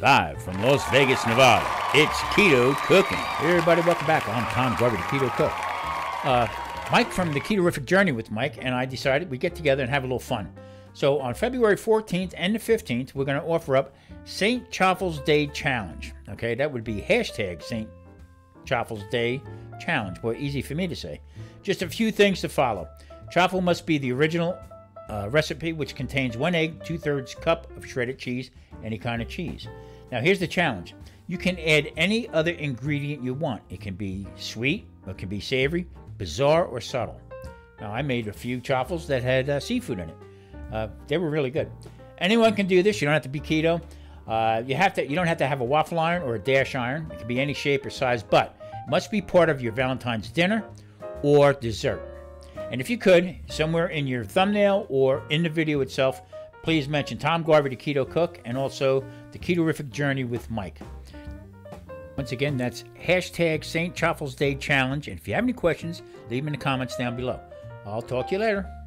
Live from Las Vegas, Nevada, it's Keto Cooking. Hey everybody, welcome back. I'm Tom Garvey, the Keto Cook. Uh, Mike from the Ketorific Journey with Mike and I decided we get together and have a little fun. So on February 14th and the 15th, we're going to offer up St. Chaffles Day Challenge. Okay, that would be hashtag St. Chaffles Day Challenge. Boy, easy for me to say. Just a few things to follow. Chaffle must be the original uh, recipe, which contains one egg, two thirds cup of shredded cheese, any kind of cheese. Now, here's the challenge you can add any other ingredient you want. It can be sweet, it can be savory, bizarre, or subtle. Now, I made a few chaffles that had uh, seafood in it. Uh, they were really good. Anyone can do this. You don't have to be keto. Uh, you have to. You don't have to have a waffle iron or a dash iron. It can be any shape or size, but it must be part of your Valentine's dinner or dessert. And if you could, somewhere in your thumbnail or in the video itself, please mention Tom Garvey, the Keto Cook, and also the Ketorific Journey with Mike. Once again, that's hashtag St. Chaffles Day Challenge. And if you have any questions, leave them in the comments down below. I'll talk to you later.